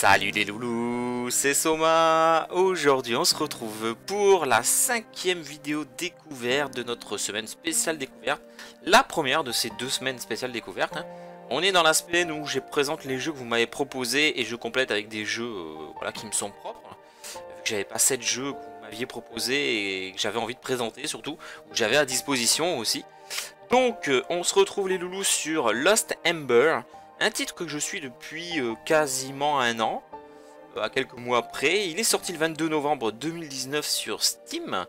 Salut les loulous, c'est Soma. Aujourd'hui, on se retrouve pour la cinquième vidéo découverte de notre semaine spéciale découverte. La première de ces deux semaines spéciales découvertes. hein. On est dans la semaine où je présente les jeux que vous m'avez proposés et je complète avec des jeux euh, voilà, qui me sont propres. Vu que j'avais pas 7 jeux que vous m'aviez proposés et que j'avais envie de présenter surtout, ou que j'avais à disposition aussi. Donc, euh, on se retrouve les loulous sur Lost Ember. Un titre que je suis depuis euh, quasiment un an, euh, à quelques mois près. Il est sorti le 22 novembre 2019 sur Steam.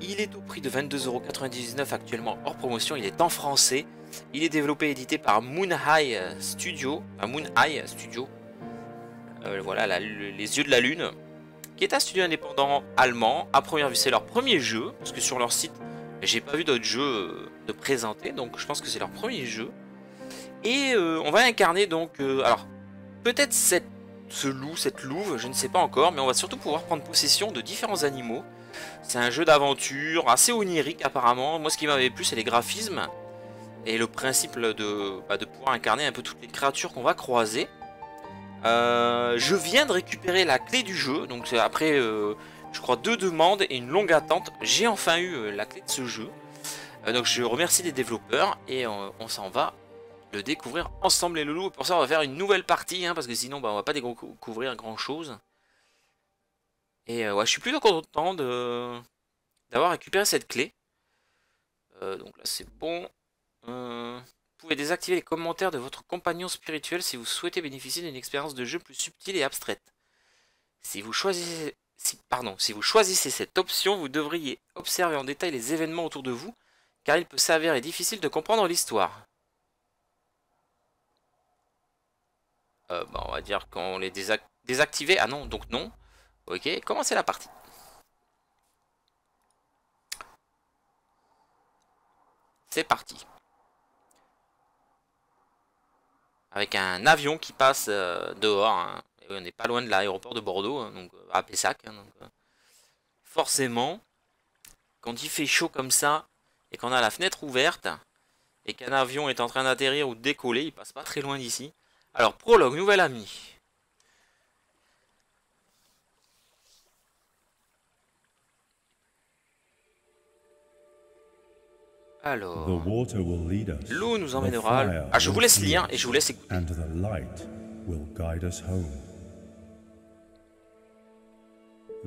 Il est au prix de 22,99€ actuellement hors promotion. Il est en français. Il est développé et édité par Moon High Studio. Enfin, Moon High Studio. Euh, voilà, les yeux de la lune. Qui est un studio indépendant allemand. À première vue, c'est leur premier jeu. Parce que sur leur site, j'ai pas vu d'autres jeux euh, de présenter. Donc je pense que c'est leur premier jeu. Et euh, on va incarner donc, euh, alors peut-être cette, ce loup, cette louve, je ne sais pas encore, mais on va surtout pouvoir prendre possession de différents animaux. C'est un jeu d'aventure assez onirique apparemment. Moi ce qui m'avait plu c'est les graphismes et le principe de, bah, de pouvoir incarner un peu toutes les créatures qu'on va croiser. Euh, je viens de récupérer la clé du jeu, donc après je crois deux demandes et une longue attente, j'ai enfin eu la clé de ce jeu. Donc je remercie les développeurs et on s'en va le découvrir ensemble les loulous. Pour ça, on va faire une nouvelle partie, hein, parce que sinon, bah, on va pas découvrir grand chose. Et euh, ouais, je suis plutôt content d'avoir récupéré cette clé. Euh, donc là, c'est bon. Euh, vous pouvez désactiver les commentaires de votre compagnon spirituel si vous souhaitez bénéficier d'une expérience de jeu plus subtile et abstraite. Si vous choisissez, si, pardon, si vous choisissez cette option, vous devriez observer en détail les événements autour de vous, car il peut s'avérer difficile de comprendre l'histoire. Euh, bah, on va dire qu'on les désac désactivé. Ah non, donc non. Ok, commencez la partie? C'est parti. Avec un avion qui passe euh, dehors. hein. On n'est pas loin de l'aéroport de Bordeaux, hein, donc euh, à Pessac. hein, forcément, quand il fait chaud comme ça, et qu'on a la fenêtre ouverte, et qu'un avion est en train d'atterrir ou de décoller, il passe pas très loin d'ici. Alors, prologue, nouvel ami. Alors, l'eau nous emmènera. Ah, je vous laisse lire et je vous laisse écouter. And the light will guide us home.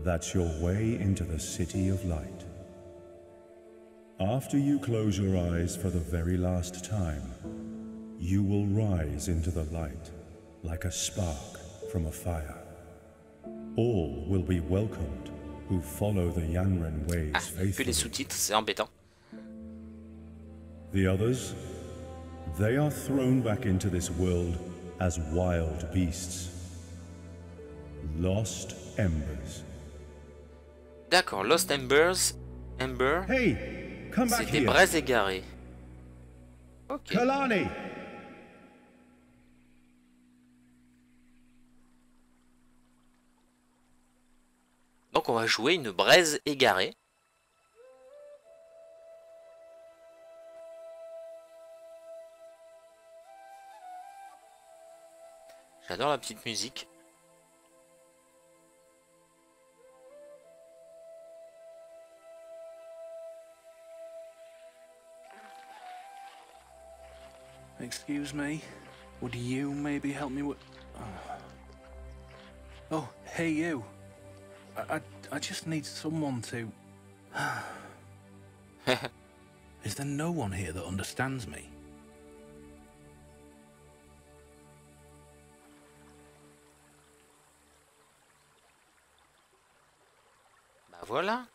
That's your way into the city of light. After you close your eyes for the very last time, you will rise into the light like a spark from a fire. All will be welcomed who follow the Yanren ways Ah, faithfully. les sous-titres, c'est embêtant. The others, they are thrown back into this world as wild beasts. Lost embers. D'accord, Lost Embers. Ember, Hey, come back here. braises égarées. Ok. Kalani! Donc on va jouer une braise égarée. J'adore la petite musique. Excuse me, would you maybe help me with? Oh, hey you. I, I, I just need someone to. Is there no one here that understands me? Bah voilà.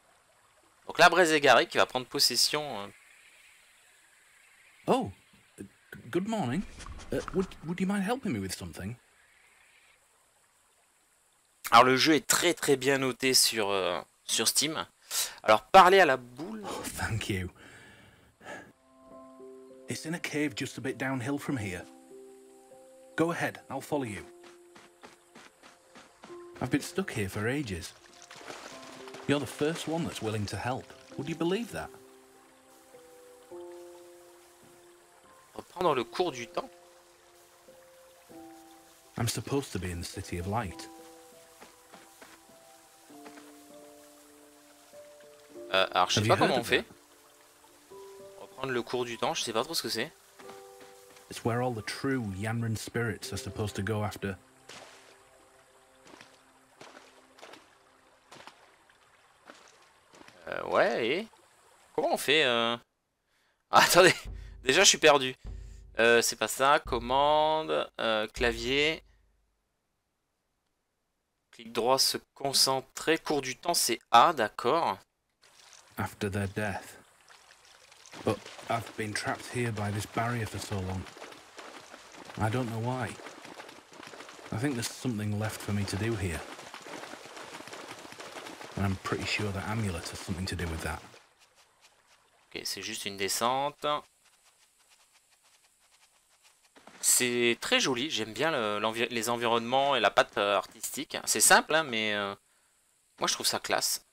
Donc la braise égarée qui va prendre possession. euh, Oh, uh, good morning. Uh, would would you mind helping me with something? Alors le jeu est très très bien noté sur, euh, sur Steam. Alors parler à la boule. Thank you. It's in a cave just a bit downhill from here. Go ahead, I'll follow you. I've been stuck here for ages. You're the first one that's willing to help. Would you believe that? Reprendre le cours du temps. I'm supposed to be in the City of Light. Euh, alors je sais Have pas comment on fait. it? Reprendre le cours du temps, je sais pas trop ce que c'est. It's where all the true Yanran spirits are supposed to go after. Euh, ouais, et Comment on fait euh... ah, Attendez, déjà je suis perdu. Euh, c'est pas ça, commande, euh, clavier. Clic droit, se concentrer. Cours du temps, c'est A, d'accord. After their death. But I've been trapped here by this barrier for so long. I don't know why. I think there's something left for me to do here. And I'm pretty sure that amulet has something to do with that. Ok, c'est juste une descente. C'est très joli, j'aime bien les environnements et la patte euh, artistique. C'est simple, hein, mais euh, moi je trouve ça classe.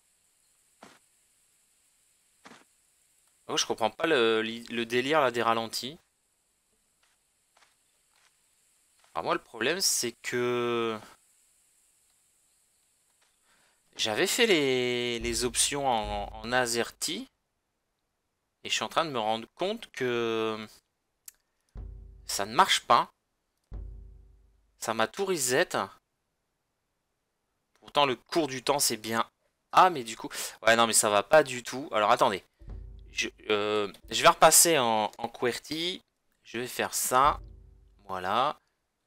Oh, je comprends pas le, li- le délire là, des ralentis. Moi le problème c'est que j'avais fait les, options en, AZERTY et je suis en train de me rendre compte que ça ne marche pas. Ça m'a tout reset. Pourtant le cours du temps c'est bien A mais du coup... Ouais non mais ça va pas du tout. Alors attendez. Je, euh, je vais repasser en, QWERTY. Je vais faire ça. Voilà.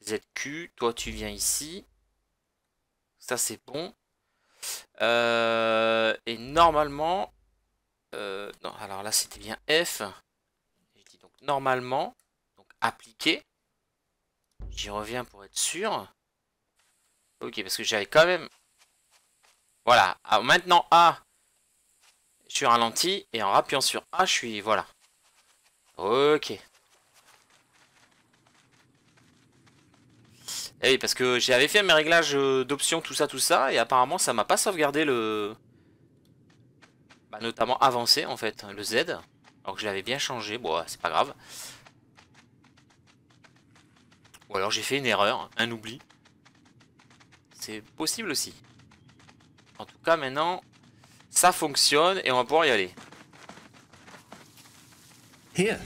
ZQ, toi tu viens ici. Ça c'est bon. Euh, et normalement... euh, non, alors là c'était bien F. Je dis donc normalement, donc appliquer. J'y reviens pour être sûr. Ok, parce que j'avais quand même... Voilà, Alors, maintenant A, je suis ralenti, et en rappuyant sur A, je suis... Voilà. Ok. Eh oui, parce que j'avais fait mes réglages euh, d'options, tout ça, tout ça, et apparemment ça m'a pas sauvegardé le... Bah, notamment avancé en fait, le Z. Alors que je l'avais bien changé, bon c'est pas grave. Ou alors j'ai fait une erreur, un oubli. C'est possible aussi. En tout cas maintenant, ça fonctionne et on va pouvoir y aller. Here!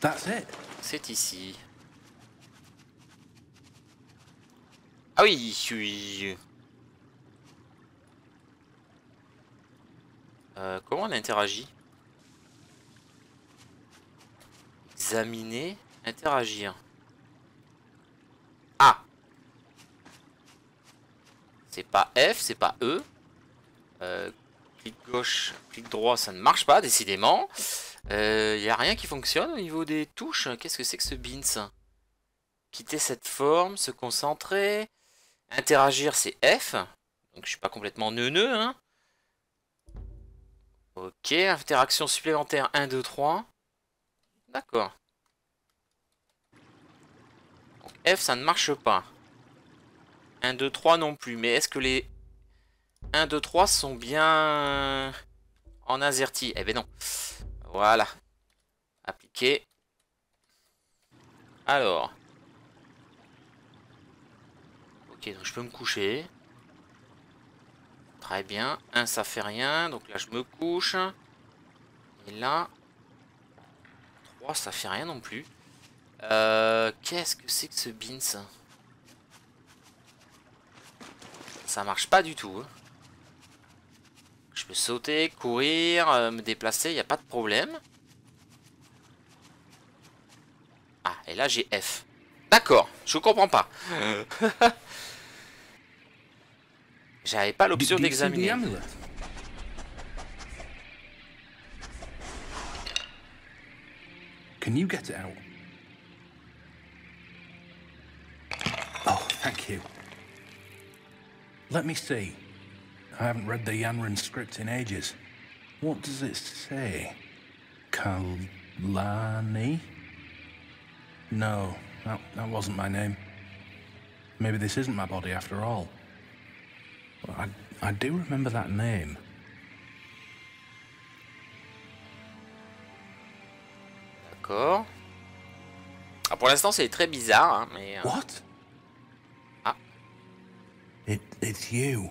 That's it! C'est ici. Ah oui, oui. Euh, comment on interagit? Examiner, interagir. Ah C'est pas F, c'est pas E. Euh, clic gauche, clic droit, ça ne marche pas, décidément. Il n'y a rien qui fonctionne au niveau des touches. Qu'est-ce que c'est que ce bins? Quitter cette forme, se concentrer. Interagir, c'est F. Donc je suis pas complètement neuneux. Hein. Ok, interaction supplémentaire 1, 2, 3. D'accord. F, ça ne marche pas. 1, 2, 3 non plus. Mais est-ce que les 1, 2, 3 sont bien en AZERTY Eh ben non. Voilà. Appliquer. Alors. Ok, donc je peux me coucher. Très bien. Un, ça fait rien. Donc là, je me couche. Et là... 3, ça fait rien non plus. Euh, Qu'est-ce que c'est que ce bins Ça marche pas du tout. hein. Je peux sauter, courir, euh, me déplacer, il n'y a pas de problème. Ah, et là j'ai F. D'accord, je comprends pas. J'avais pas l'option d'examiner. Can you get it out? Oh, thank you. Let me see. I haven't read the Yanran script in ages. What does it say? Kalani? No, that, that wasn't my name. Maybe this isn't my body after all. Well, I, I do remember that name. D'accord. Ah, pour l'instant c'est très bizarre, hein, mais... euh, What? It, it's you.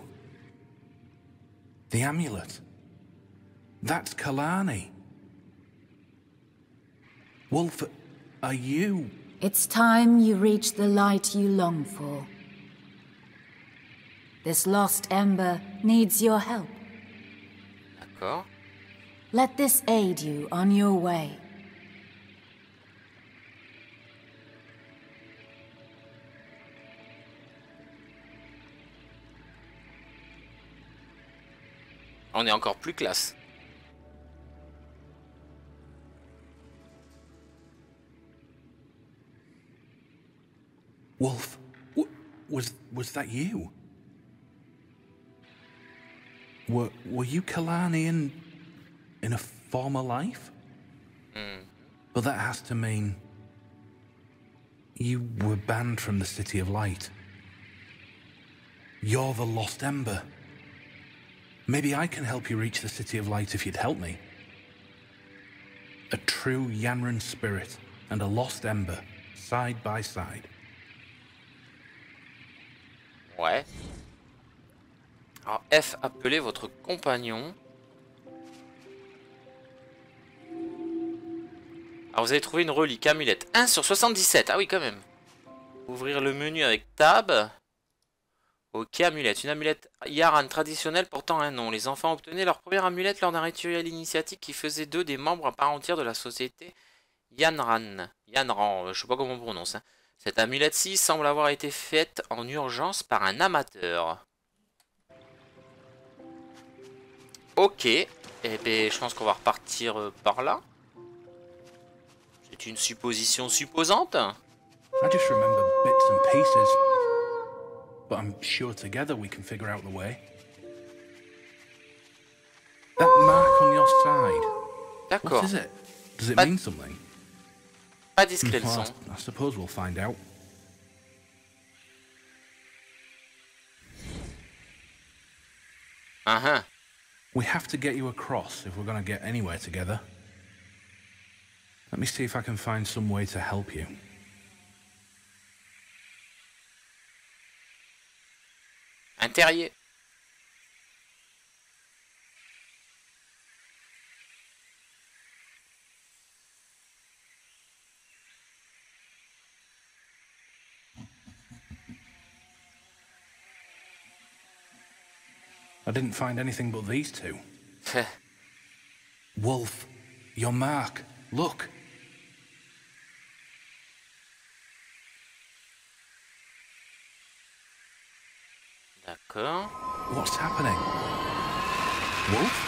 The amulet. That's Kalani. Wolf, are you? It's time you reach the light you long for. This lost ember needs your help. D'accord. Let this aid you on your way. On est encore plus classe. Wolf, was was that you? Were were you Kalani in in a former life? Mm-hmm. But that has to mean you were banned from the City of Light. You're the Lost Ember. Maybe I can help you reach the City of Light if you'd help me. A true Yanran spirit and a Lost Ember, side by side. Ouais. Alors F, appelez votre compagnon. Alors vous avez trouvé une relique amulette. 1 sur 77. Ah oui quand même. Ouvrir le menu avec Tab. Ok, amulette. Une amulette Yaran traditionnelle portant un nom. Les enfants obtenaient leur première amulette lors d'un rituel initiatique qui faisait d'eux des membres à part entière de la société Yanran. Yanran, euh, je sais pas comment on prononce. hein. Cette amulette-ci semble avoir été faite en urgence par un amateur. Ok. Eh ben, je pense qu'on va repartir euh, par là. C'est une supposition supposante. I just remember bits and pieces. But I'm sure together we can figure out the way. That mark on your side. D'accord. What is it? Does it But- mean something? Pas discret le Well, son. I suppose we'll find out. Uh-huh. We have to get you across if we're going to get anywhere together. Let me see if I can find some way to help you. Un terrier. I didn't find anything but these two. Wolf, your mark. Look. D'accord. What's happening? Wolf?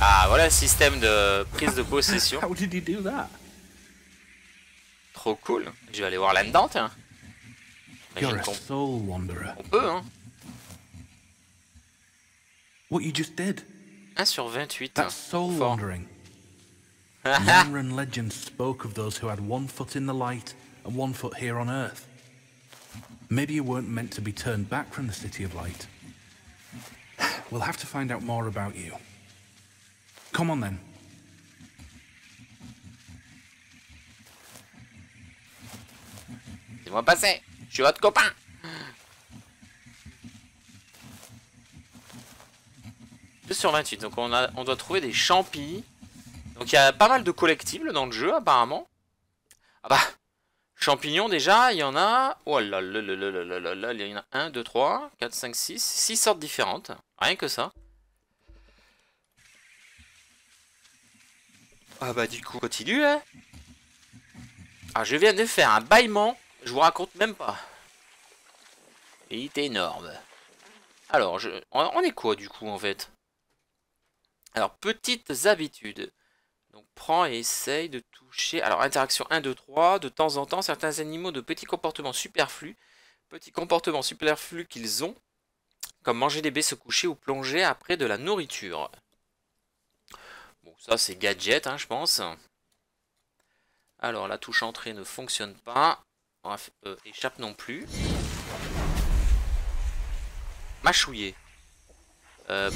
Ah, voilà le système de prise de possession. How did you do that? Trop cool. Je vais aller voir là-dedans, tiens. You're a soul wanderer. on peut, hein. What you just did? 1 sur 28. That's soul wandering. Yanran legend spoke of those who had one foot in the light and one foot here on earth. Maybe you weren't meant to be turned back from the City of Light. We'll have to find out more about you. Come on then. Laissez-moi passer. Je suis votre copain. Sur 28. Donc on, a, on doit trouver des champis. Donc il y a pas mal de collectibles dans le jeu apparemment. Ah bah. Champignons déjà, il y en a... Oh là là là là là là là, il y en a 1, 2, 3, 4, 5, 6, 6 sortes différentes. Rien que ça. Ah bah du coup, continue, hein Ah, je viens de faire un bâillement, je vous raconte même pas. Il est énorme. Alors, je... on est quoi du coup en fait? Alors, petites habitudes. Donc, prends et essaye de toucher. Alors, interaction 1, 2, 3. De temps en temps, certains animaux de petits comportements superflus. Petits comportements superflus qu'ils ont. Comme manger des baies, se coucher ou plonger après de la nourriture. Bon, ça c'est gadget, hein, je pense. Alors, la touche entrée ne fonctionne pas. Bref, euh, échappe non plus. Mâchouiller. Euh...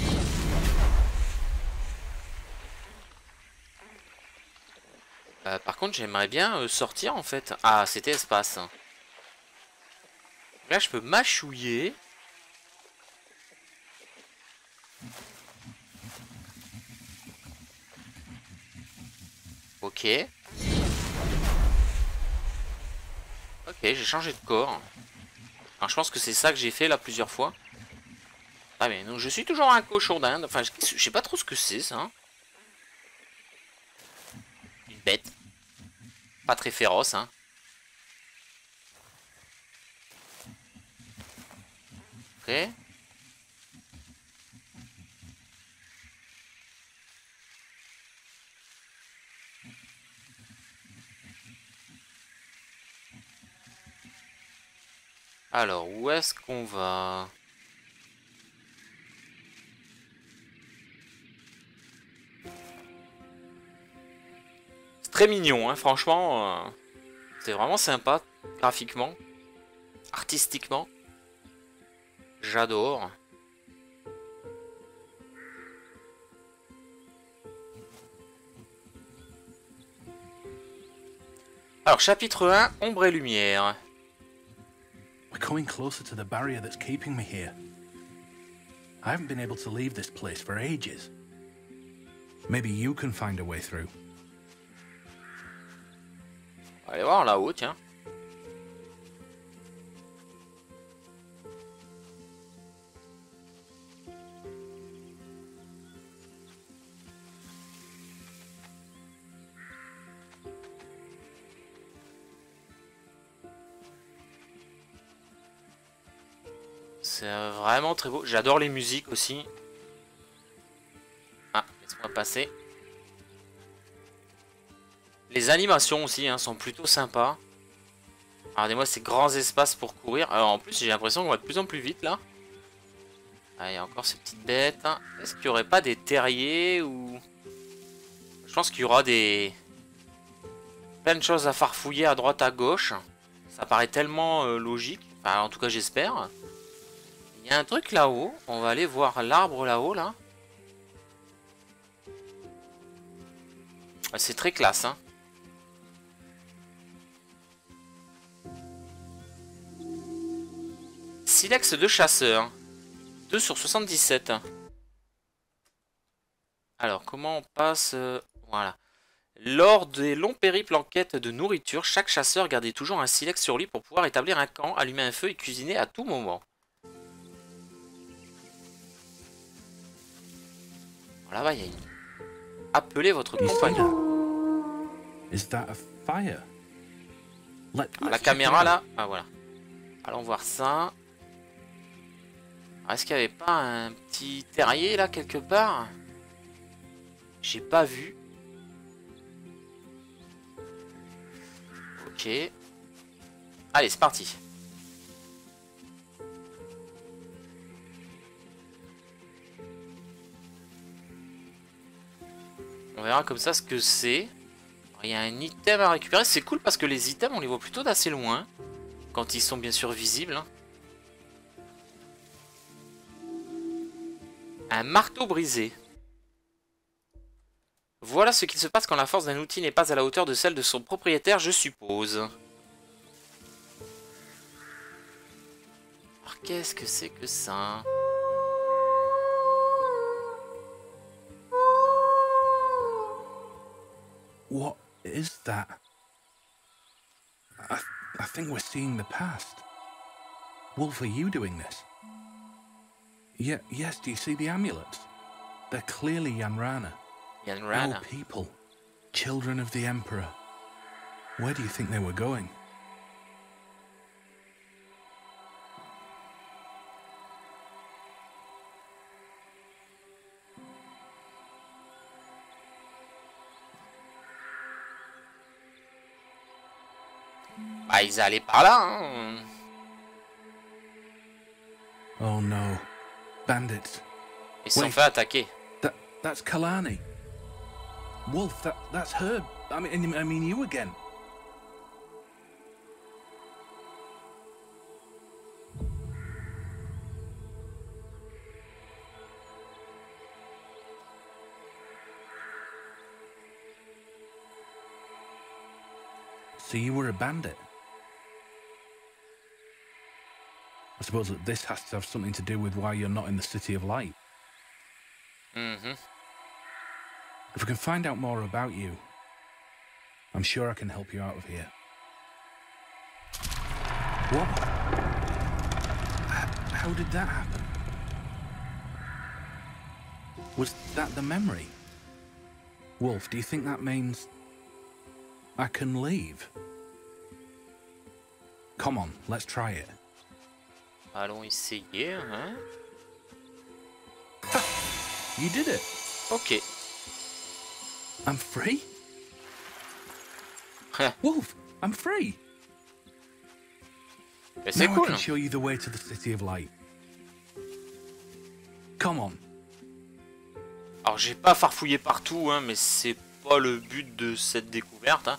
Euh, par contre, j'aimerais bien euh, sortir en fait. Ah, c'était espace. Là, je peux mâchouiller. Ok. Ok, j'ai changé de corps. Alors, je pense que c'est ça que j'ai fait là plusieurs fois. Ah mais donc je suis toujours un cochon d'Inde. Enfin, je, je sais pas trop ce que c'est ça. Une bête. Pas très féroce, hein. Ok. Alors, où est-ce qu'on va? Très mignon, hein, franchement. euh, c'est vraiment sympa, graphiquement, artistiquement. J'adore. Alors, chapitre 1, Ombre et Lumière. We're coming closer to the barrier that's keeping me here. I haven't been able to leave this place for ages. Maybe you can find a way through. On va aller voir là-haut, tiens. C'est vraiment très beau. J'adore les musiques aussi. Ah, laisse-moi passer. Les animations aussi hein, sont plutôt sympas. Regardez-moi ces grands espaces pour courir. Alors en plus j'ai l'impression qu'on va de plus en plus vite là. Ah, il y a encore ces petites bêtes. hein. Est-ce qu'il n'y aurait pas des terriers ou... Je pense qu'il y aura des... Plein de choses à farfouiller à droite à gauche. Ça paraît tellement euh, logique. Enfin, en tout cas j'espère. Il y a un truc là-haut. On va aller voir l'arbre là-haut là. Ah, C'est très classe hein. Silex de chasseur. 2 sur 77. Alors, comment on passe... euh, Voilà. Lors des longs périples en quête de nourriture, chaque chasseur gardait toujours un silex sur lui pour pouvoir établir un camp, allumer un feu et cuisiner à tout moment. Voilà, bah, y a une- Appelez votre compagnon. Ah, la caméra là, ah voilà. Allons voir ça. Est-ce qu'il n'y avait pas un petit terrier là quelque part? J'ai pas vu. Ok. Allez, c'est parti. On verra comme ça ce que c'est. Il y a un item à récupérer. C'est cool parce que les items, on les voit plutôt d'assez loin. Quand ils sont bien sûr visibles. Un marteau brisé. Voilà ce qu'il se passe quand la force d'un outil n'est pas à la hauteur de celle de son propriétaire, je suppose. Qu'est-ce que c'est que ça? What is that? I, I think we're seeing the past. Wolf, are you doing this? Yeah, yes, do you see the amulets? They're clearly Yamrana. Yanrana. Our people. Children of the Emperor. Where do you think they were going? Bah, ils allaient par là, hein. Oh no. Bandits. Ils se sont fait attaquer. That that's Kalani. Wolf, that that's her. I mean I mean you again. So you were a bandit? Suppose that this has to have something to do with why you're not in the City of Light. Mhm. If we can find out more about you, I'm sure I can help you out of here. What? How did that happen? Was that the memory? Wolf, do you think that means I can leave? Come on, let's try it. Allons essayer, hein. You did it. Ok. I'm free? Huh. Wolf, I'm free. Mais c'est now I cool. can show you the way to the City of Light. Come on. Alors j'ai pas farfouillé partout, hein, mais c'est pas le but de cette découverte. hein.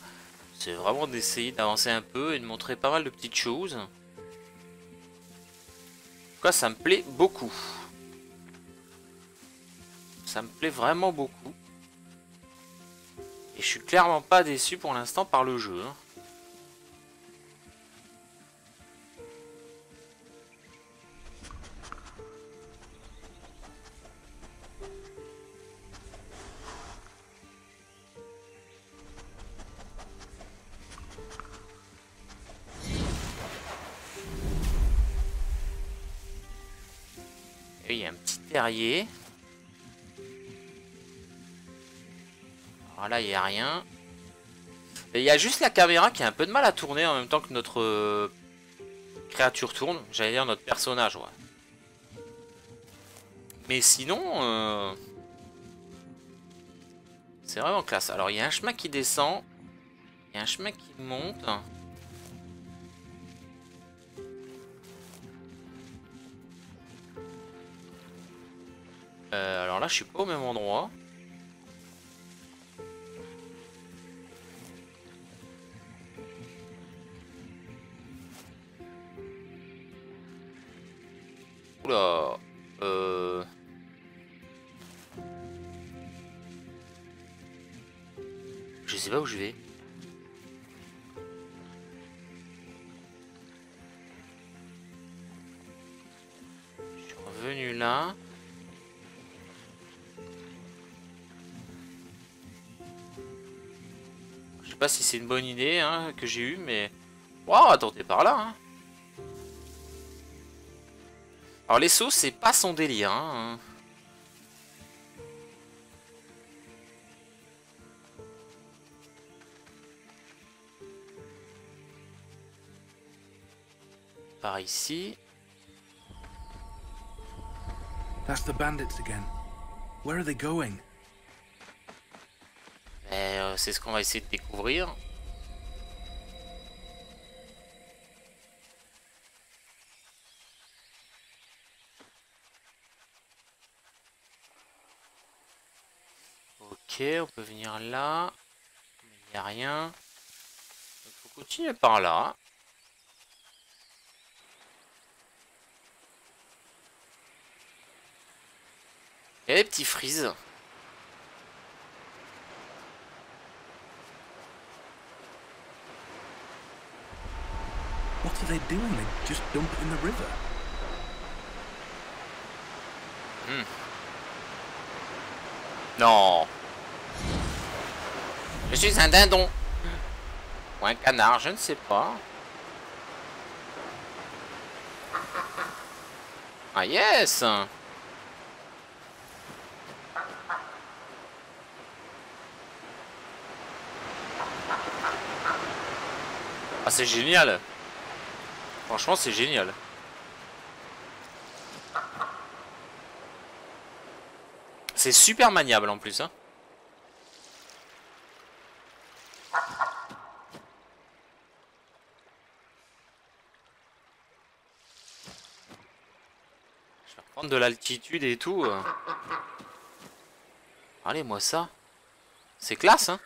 C'est vraiment d'essayer d'avancer un peu et de montrer pas mal de petites choses. Tout cas, ça me plaît beaucoup. Ça me plaît vraiment beaucoup. Et je suis clairement pas déçu pour l'instant par le jeu. hein. Terrier. Alors là, il n'y a rien. Il y a juste la caméra qui a un peu de mal à tourner en même temps que notre euh, créature tourne. J'allais dire notre personnage. Mais sinon, euh, c'est vraiment classe. Alors, il y a un chemin qui descend. Il y a un chemin qui monte. Euh, alors là, je suis pas au même endroit. Oula. Euh... Je sais pas où je vais. Je suis revenu là. Pas si c'est une bonne idée hein, que j'ai eue, mais... Waouh, attendez par là. Hein. Alors les sauts, c'est pas son délire. Hein. Par ici. That's the bandits again. Where are they going? C'est ce qu'on va essayer de découvrir. Ok, on peut venir là. Il n'y a rien. Il faut continuer par là. Il y a des petits frises. What are they doing? They just dump it in the river. Non. Je suis un dindon. Ou un canard, je ne sais pas. Ah yes Ah c'est génial Franchement c'est génial C'est super maniable en plus hein Je vais reprendre de l'altitude et tout. Allez, moi ça. C'est classe, hein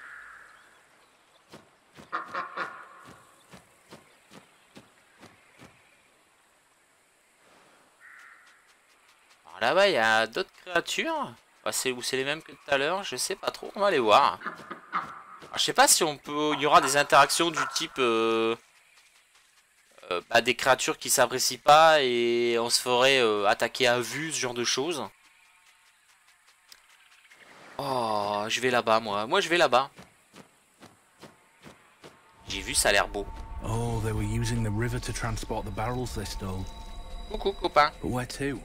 là-bas, il y a d'autres créatures. C'est ou c'est les mêmes que tout à l'heure, je sais pas trop. On va aller voir. Alors, je sais pas si on peut, il y aura des interactions du type. euh, euh, bah, des créatures qui s'apprécient pas et on se ferait euh, attaquer à vue, ce genre de choses. Oh, je vais là-bas, moi. Moi, je vais là-bas. J'ai vu, ça a l'air beau. Oh, they were using the river to transport the barrels they stole. Coucou, copain. But where to?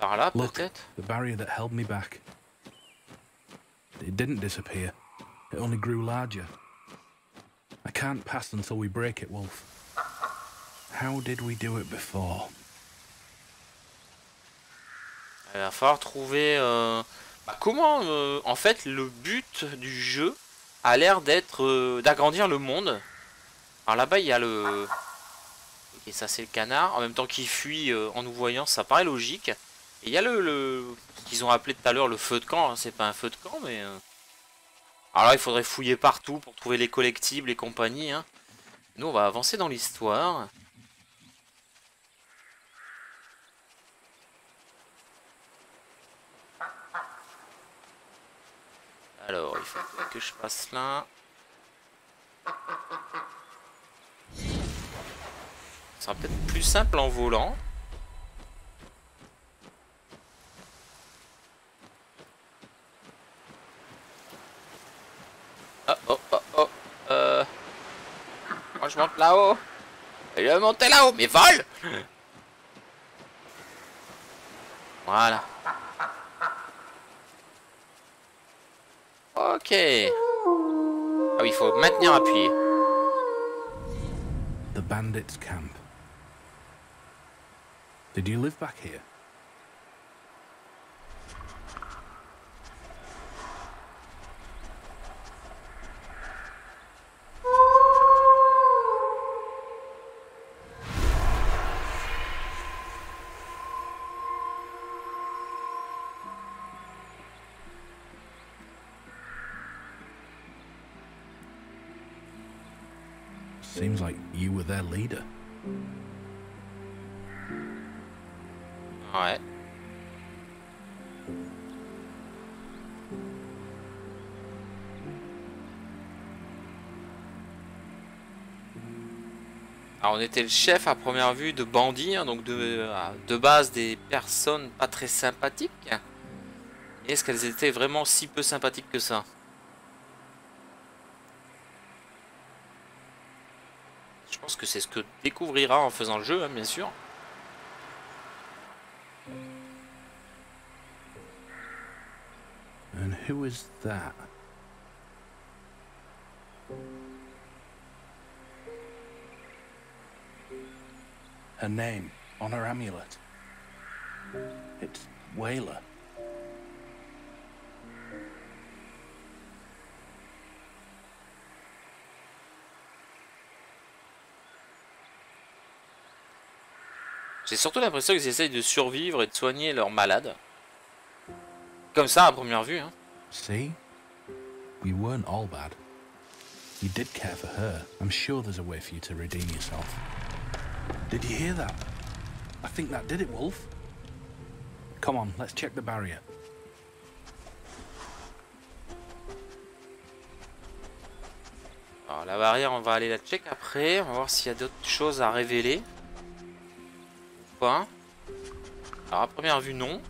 Par là, peut-être the barrier that held me back. It didn't disappear. It only grew larger. I can't pass until we break it, Wolf. How did we do it before? Il va falloir trouver... euh, bah, comment... euh, en fait, le but du jeu a l'air d'être euh, d'agrandir le monde. Alors là-bas, il y a le... Ok, ça c'est le canard. En même temps qu'il fuit euh, en nous voyant, ça paraît logique. Et il y a le... le... qu'ils ont appelé tout à l'heure le feu de camp. hein. C'est pas un feu de camp, mais... euh, Alors là, il faudrait fouiller partout pour trouver les collectibles et compagnie. hein. Nous, on va avancer dans l'histoire. Alors, il faut que je passe là. Ce sera peut-être plus simple en volant. Oh, oh, oh, oh. Euh... Moi, je monte là-haut. Je vais monter là-haut. Mais vole Voilà. Ok. Ah oui, il faut maintenir appuyé. The bandits' camp. Did you live back here? Seems like you were their leader. Alors on était le chef à première vue de bandits, hein, donc de, euh, de base des personnes pas très sympathiques. Est-ce qu'elles étaient vraiment si peu sympathiques que ça Je pense que c'est ce que tu découvriras en faisant le jeu, hein, bien sûr. And who is that? Her name on her amulet. It's Whaler. J'ai surtout l'impression qu'ils essayent de survivre et de soigner leurs malades. Comme ça, à première vue. Hein. See? We weren't all bad. You did care for her. I'm sure there's a way for you to redeem yourself. Did you hear that? I think that did it, Wolf. Come on, let's check the barrier. Alors la barrière, on va aller la check après. On va voir s'il y a d'autres choses à révéler. Alors à première vue, non.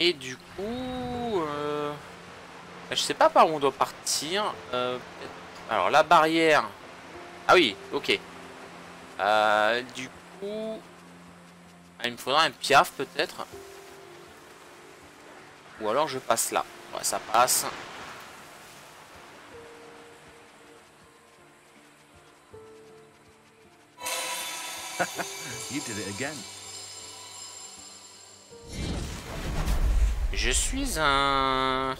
Et du coup... euh, Je sais pas par où on doit partir. Euh, Alors la barrière... Ah oui, ok. Euh, du coup... ah, il me faudra un piaf peut-être. Ou alors je passe là. Ouais, ça passe. Je suis un...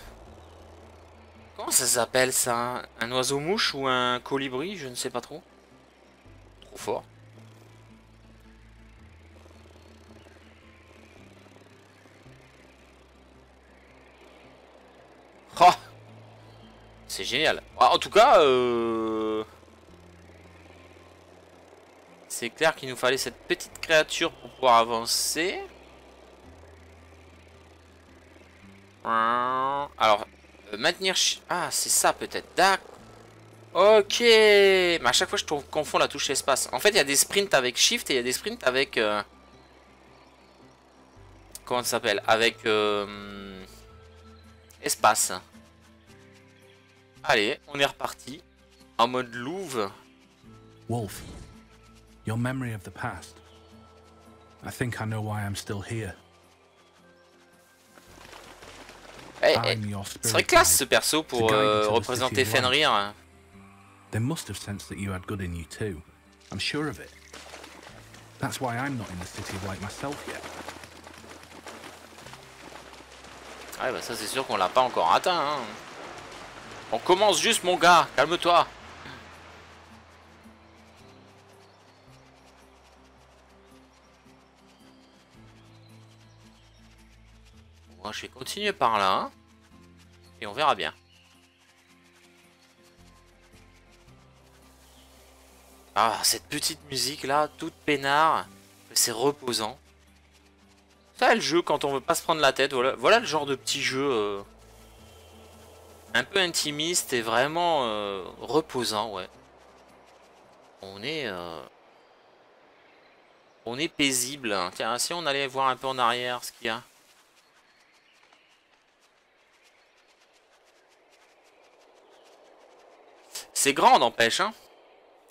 Comment ça s'appelle ça? Un oiseau-mouche ou un colibri? Je ne sais pas trop. Trop fort. Oh C'est génial. Ah, En tout cas, euh... c'est clair qu'il nous fallait cette petite créature pour pouvoir avancer. Alors, euh, maintenir... Ah, c'est ça peut-être. D'accord. Ok. Mais à chaque fois, je confonds la touche espace. En fait, il y a des sprints avec Shift et il y a des sprints avec... Euh, comment ça s'appelle? Avec... Euh, espace. Allez, on est reparti. En mode louve. Wolf, your memory of the past. I think I know why I'm still here. Eh, eh, c'est vrai classe ce perso pour euh, représenter Fenrir. They must have sensed that you had good in you too. I'm sure of it. That's why I'm not in the city of light myself yet. Ah bah ça c'est sûr qu'on l'a pas encore atteint. Hein. On commence juste mon gars, calme-toi. Vais continuer par là. Hein. Et on verra bien. Ah, cette petite musique là, toute peinard, c'est reposant. Ça, le jeu quand on veut pas se prendre la tête. Voilà, le genre de petit jeu euh, un peu intimiste et vraiment euh, reposant, ouais. On est, euh, on est paisible. Hein. Tiens, si on allait voir un peu en arrière ce qu'il y a. C'est grand, n'empêche, hein.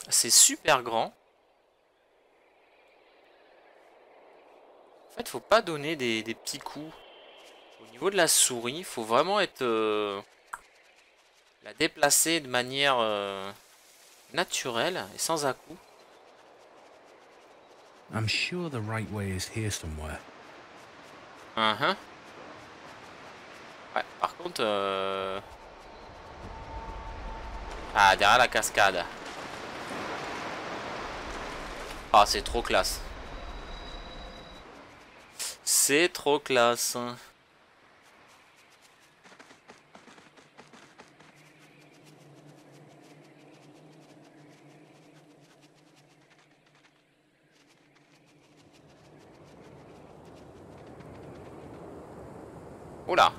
C'est super grand. En fait, faut pas donner des, petits coups. Au niveau de la souris, faut vraiment être... Euh, la déplacer de manière euh, naturelle et sans à-coup. I'm sure the right way is here somewhere. Uh -huh. Ouais, par contre... Euh... Ah, derrière la cascade. Ah, c'est trop classe. C'est trop classe. Oula.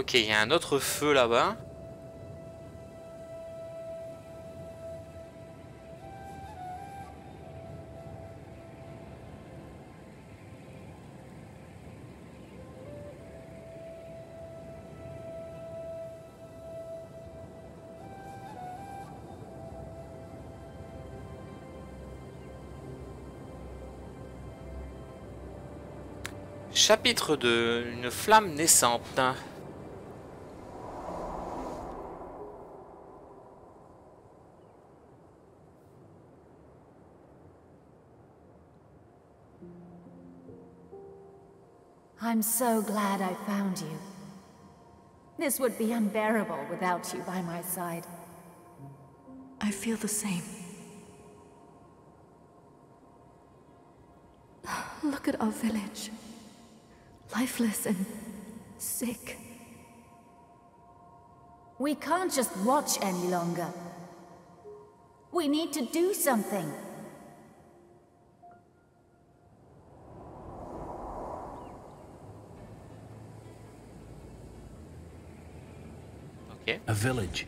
Ok, il y a un autre feu là-bas. Chapitre 2, une flamme naissante. I'm so glad I found you. This would be unbearable without you by my side. I feel the same. Look at our village lifeless and sick. We can't just watch any longer. We need to do something. A village.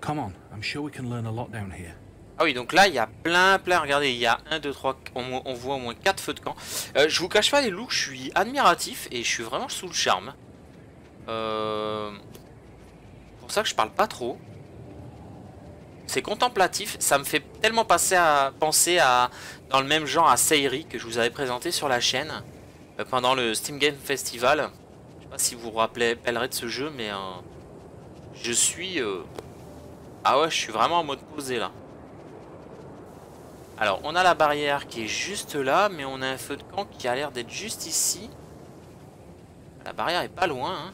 Come on, I'm sure we can learn a lot down here. Ah oui, donc là, il y a plein, plein. Regardez, il y a 1, 2, 3, on, voit au moins 4 feux de camp. Euh, je vous cache pas les looks, je suis admiratif et je suis vraiment sous le charme. Euh... pour ça que je parle pas trop. C'est contemplatif, ça me fait tellement passer à, penser à dans le même genre à Seiri que je vous avais présenté sur la chaîne euh, pendant le Steam Game Festival. Je sais pas si vous vous rappelez de ce jeu, mais euh, je suis... Ah ouais, je suis vraiment en mode posé là. Alors, on a la barrière qui est juste là, mais on a un feu de camp qui a l'air d'être juste ici. La barrière est pas loin, hein.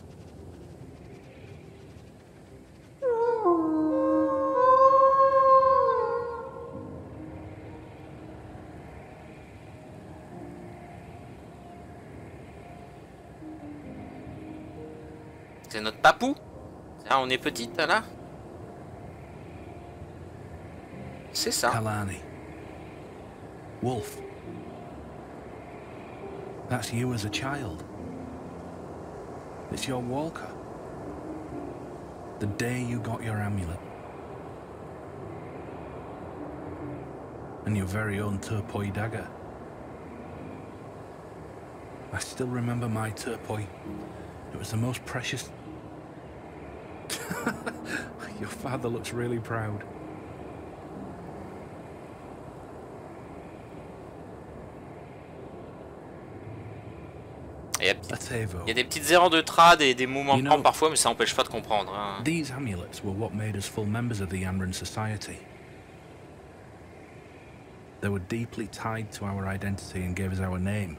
C'est notre papou ah, On est petite, là C'est ça. Wolf. That's you as a child. It's your walker. The day you got your amulet. And your very own Turpoi dagger. I still remember my Turpoi. It was the most precious. your father looks really proud. Il y, a, Tevo. il y a des petites erreurs de trad et des mots You manquants parfois, mais ça n'empêche pas de comprendre. hein. These amulets were what made us full members of the Amran Society. They were deeply tied to our identity and gave us our name.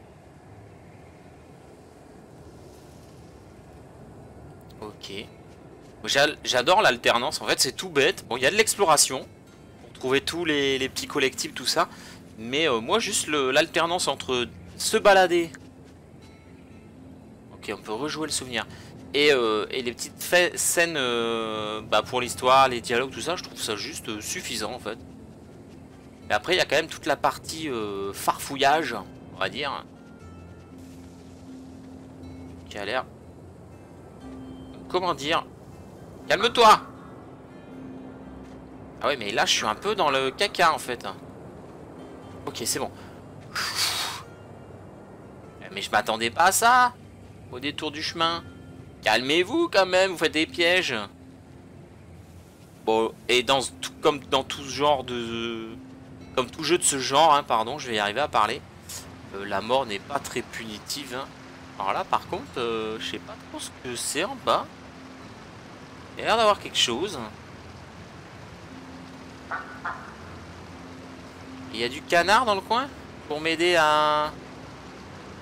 Ok. J'a- J'adore l'alternance. En fait, c'est tout bête. Bon, il y a de l'exploration trouver tous les, petits collectifs, tout ça. Mais euh, moi, juste l'alternance entre se balader. Ok, on peut rejouer le souvenir. Et, euh, et les petites scènes euh, bah, pour l'histoire, les dialogues, tout ça, je trouve ça juste suffisant en fait. Et après, il y a quand même toute la partie farfouillage, on va dire. Qui a l'air comment dire Calme-toi Ah ouais mais là je suis un peu dans le caca en fait. Ok c'est bon. Mais je m'attendais pas à ça Au détour du chemin. Calmez-vous quand même, vous faites des pièges. Bon, et dans tout, comme dans tout genre de... Comme tout jeu de ce genre, hein, pardon, je vais y arriver à parler. euh, la mort n'est pas très punitive. hein. Alors là par contre, euh, je sais pas trop ce que c'est en bas. Il a l'air d'avoir quelque chose. Il y a du canard dans le coin pour m'aider à...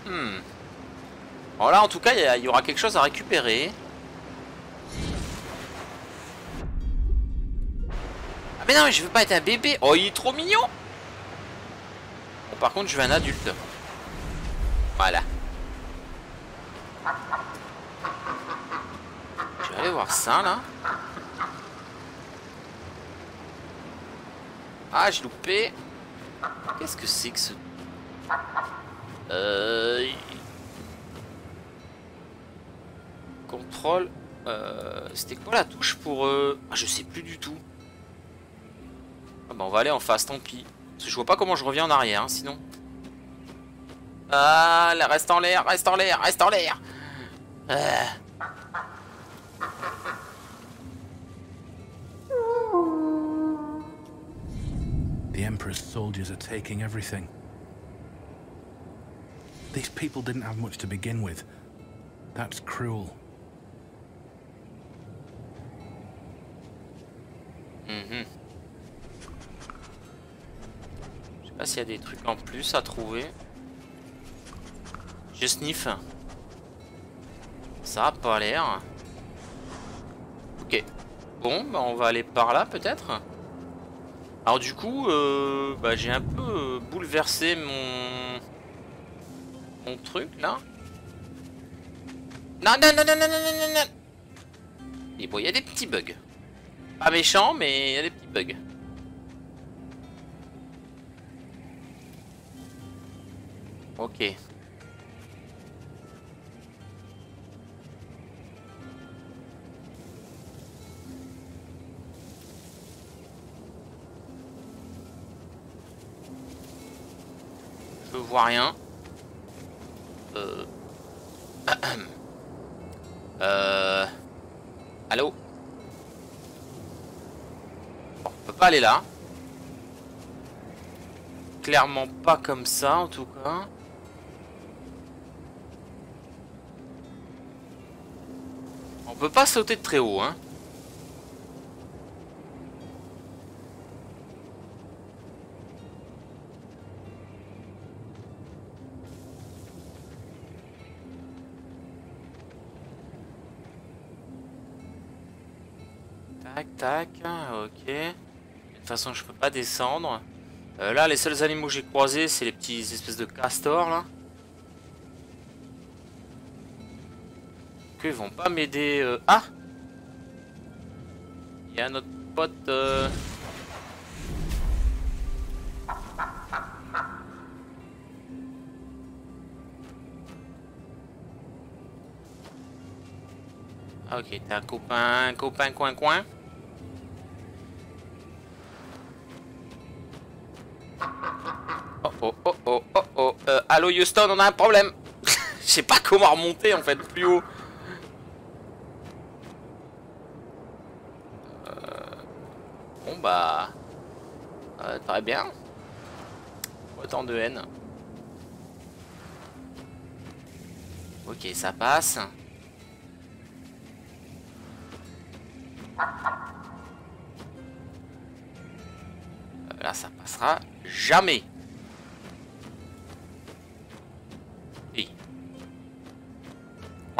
Hmm. Bon là en tout cas il y, a- il y aura quelque chose à récupérer. Ah mais non mais je veux pas être un bébé. Oh il est trop mignon. Bon par contre je veux un adulte. Voilà. Voir ça là. Ah, j'ai loupé. Qu'est-ce que c'est que ce. Euh. Contrôle. Euh. C'était quoi la touche pour. Euh... Ah, je sais plus du tout. Ah, bah, on va aller en face, tant pis. Parce que je vois pas comment je reviens en arrière, hein, sinon. Ah, là, reste en l'air, reste en l'air, reste en l'air. Euh. The Emperor's soldiers are taking everything. These people didn't have much to begin with. That's cruel. Mhm. Je sais pas s'il y a des trucs en plus à trouver. Je sniff. Ça a pas l'air. Ok. Bon, bah on va aller par là peut-être. Alors du coup, euh, bah, j'ai un peu euh, bouleversé mon... mon truc là. Non, non, non, non, non, non, non, non, Et bon, il y a des petits bugs. Pas méchant, mais il y a des petits bugs. Ok. Rien. Euh... euh... Allô? On peut pas aller là. Clairement pas comme ça en tout cas. On peut pas sauter de très haut, hein. attaque. Hein, ok. De toute façon, je peux pas descendre. Euh, là, les seuls animaux que j'ai croisés, c'est les petits espèces de castors, là. Que vont pas m'aider. Euh, ah Il y a notre pote... Euh. Ah, ok, t'as un copain, un copain, coin, coin. Allô Houston, on a un problème. Je sais pas comment remonter en fait plus haut. Euh, Bon bah... euh, très bien. Autant de haine. Ok, ça passe. Euh, Là, ça passera jamais.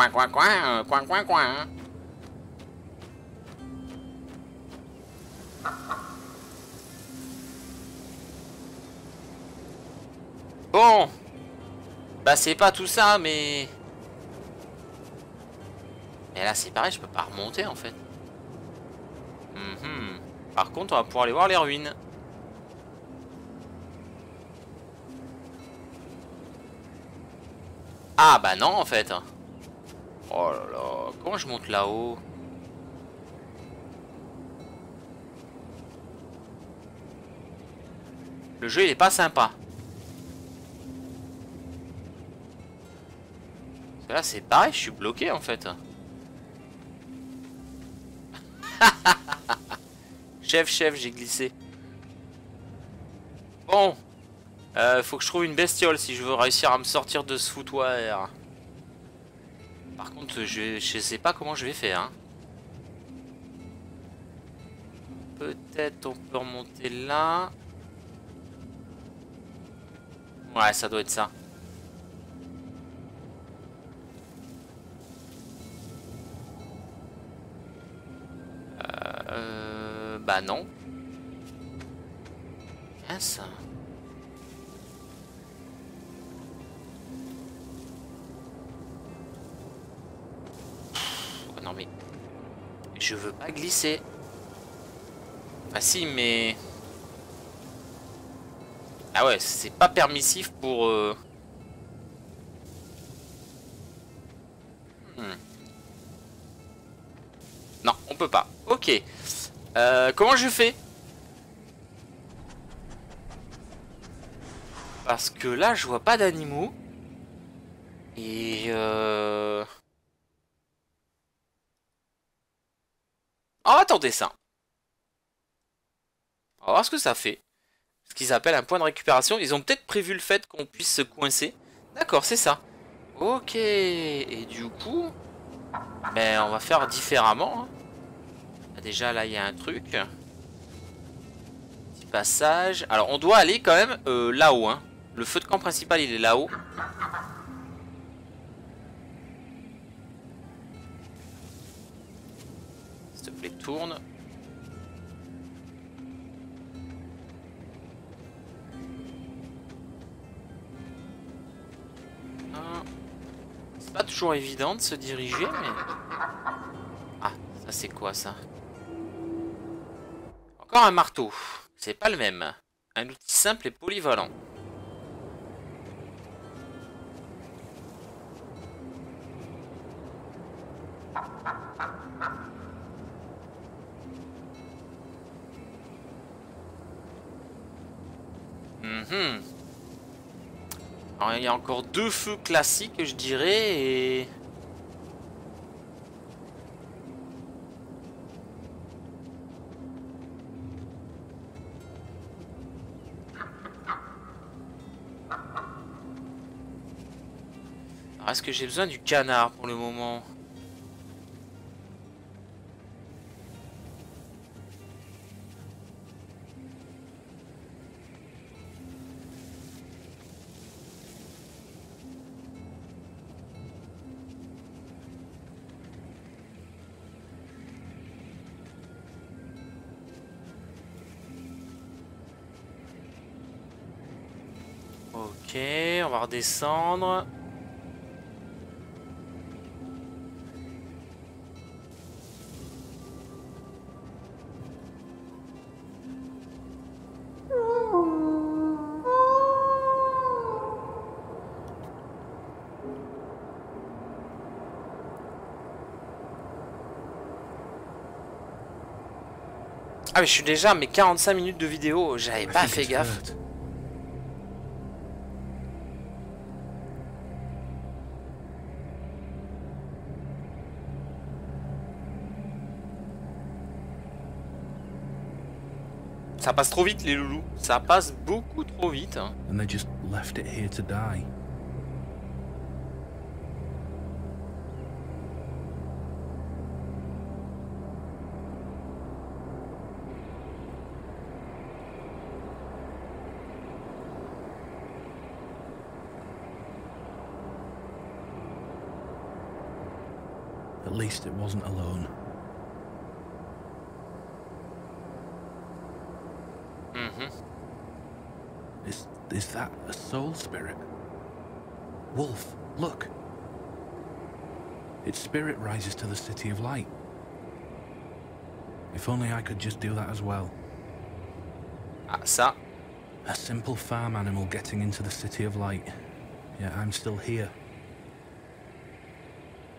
Euh, coin, coin, coin. hein. Bon. Bah, c'est pas tout ça, mais... Mais là, c'est pareil, je peux pas remonter, en fait. Mhm. Par contre, on va pouvoir aller voir les ruines. Ah, bah non, en fait. Oh là là, comment je monte là-haut Le jeu, il est pas sympa. Là, c'est pareil, je suis bloqué, en fait. chef, chef, j'ai glissé. Bon. Euh, faut que je trouve une bestiole si je veux réussir à me sortir de ce foutoir. Par contre, je, sais pas comment je vais faire. hein. Peut-être on peut remonter là. Ouais, ça doit être ça. Euh, bah non. Je veux pas glisser. Ah si, mais... Ah ouais, c'est pas permissif pour... euh, hmm. Non, on peut pas. Ok. Euh, comment je fais? Parce que là, je vois pas d'animaux. Et... Euh... Ça. On va voir ce que ça fait. Ce qu'ils appellent un point de récupération. Ils ont peut-être prévu le fait qu'on puisse se coincer. D'accord, c'est ça. Ok. Et du coup... Ben, on va faire différemment. hein. Déjà, là, il y a un truc. Petit passage. Alors, on doit aller quand même euh, là-haut. Hein. Le feu de camp principal, il est là-haut. Plaît, tourne. Ah. C'est pas toujours évident de se diriger, mais... Ah, ça c'est quoi ça? Encore un marteau. C'est pas le même. Un outil simple et polyvalent. Il y a encore deux feux classiques, je dirais, et... Est-ce que j'ai besoin du canard pour le moment? redescendre. Ah mais je suis déjà à mes 45 minutes de vidéo, j'avais pas fait gaffe. Ça passe trop vite les loulous, ça passe beaucoup trop vite. hein. And they just left it here to die. At least it wasn't alone. Is that a soul spirit? Wolf, look. Its spirit rises to the city of light. If only I could just do that as well. Ah ça, A simple farm animal getting into the city of light. Yet I'm still here.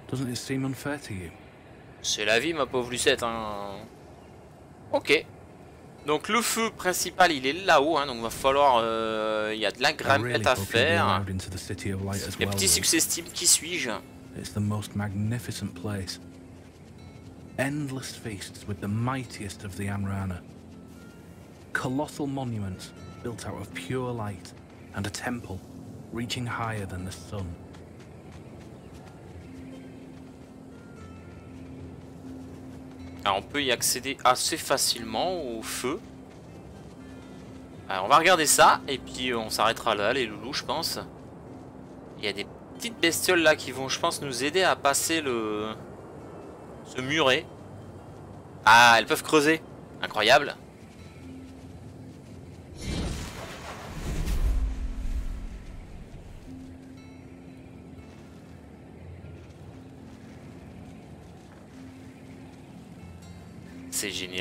Doesn't it seem unfair to you? c'est la vie ma pauvre Lucette. Hein. Ok. Donc le feu principal il est là-haut, hein, donc va falloir... euh, Il y a de la grimpette à faire. petits Wolf. succès Steam, qui suis-je? It's the most magnificent place. Endless feasts with the mightiest of the Amrana. Colossal monuments built out of pure light, and a temple reaching higher than the sun. Alors on peut y accéder assez facilement au feu. Alors on va regarder ça et puis on s'arrêtera là les loulous je pense. Il y a des petites bestioles là qui vont je pense nous aider à passer le... ce muret. Ah elles peuvent creuser. Incroyable.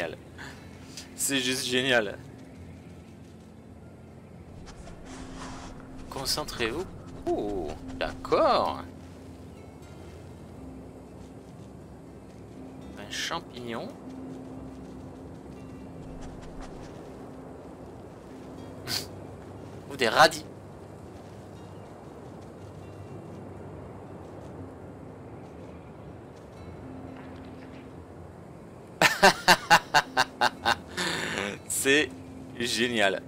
Génial. C'est juste génial. Concentrez-vous. Oh, d'accord. Un champignon. Ou des radis. C'est génial.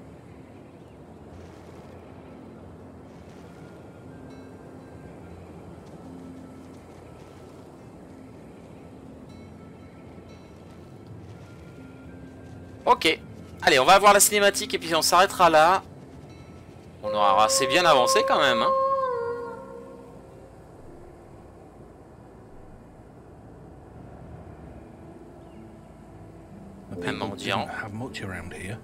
Ok. Allez, on va voir la cinématique et puis on s'arrêtera là. On aura assez bien avancé quand même. Hein. The people mendiant. didn't have much around here.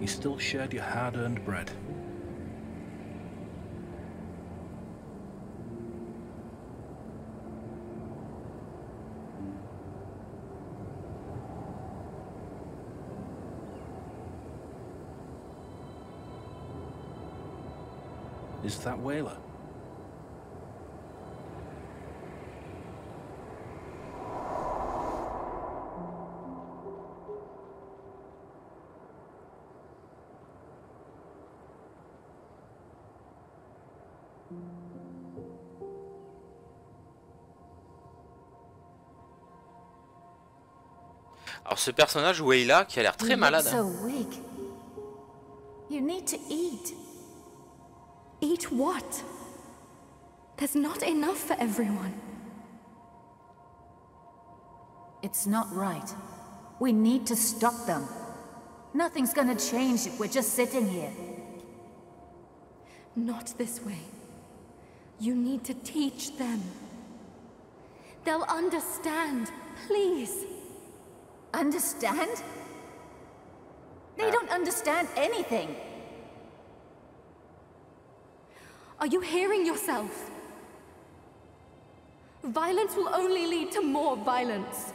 You still shared your hard-earned bread. Is that Whaler? Ce personnage Wayla qui a l'air très malade. so weak. You need to eat. Eat what? There's not enough for everyone. It's not right. We need to stop them. Nothing's gonna change if we're just sitting here. Not this way. You need to teach them. They'll understand. Please. Understand? They don't understand anything. Are you hearing yourself? Violence will only lead to more violence.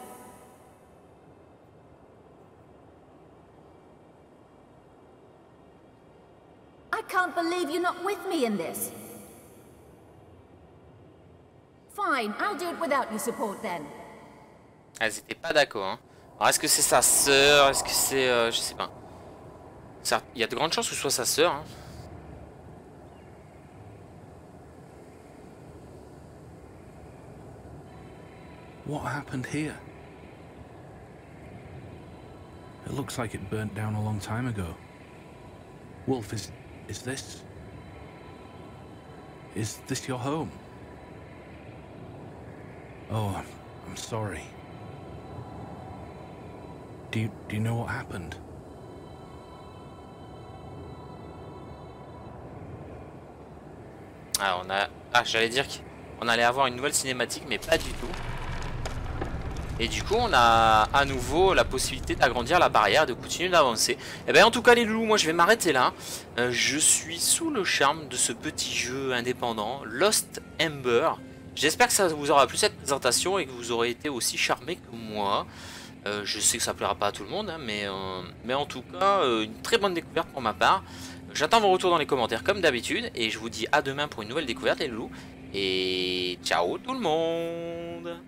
I can't believe you're not with me in this. Fine, I'll do it without your support then. Ah, Étaient pas d'accord. Hein. Alors est-ce que c'est sa sœur? Est-ce que c'est... euh, je sais pas. Il y a de grandes chances que ce soit sa sœur. hein. What happened here? It looks like it burnt down a long time ago. Wolf, is is this is this your home? Oh, I'm, I'm sorry. Do you know what happened? Ah, on a... Ah, j'allais dire qu'on allait avoir une nouvelle cinématique, mais pas du tout. Et du coup, on a à nouveau la possibilité d'agrandir la barrière, de continuer d'avancer. Et bien, en tout cas, les loulous, moi, je vais m'arrêter là. Euh, je suis sous le charme de ce petit jeu indépendant, Lost Ember. J'espère que ça vous aura plu cette présentation et que vous aurez été aussi charmé que moi. Euh, je sais que ça plaira pas à tout le monde, hein, mais, euh, mais en tout cas, euh, une très bonne découverte pour ma part. J'attends vos retours dans les commentaires comme d'habitude, et je vous dis à demain pour une nouvelle découverte les loulous. Et ciao tout le monde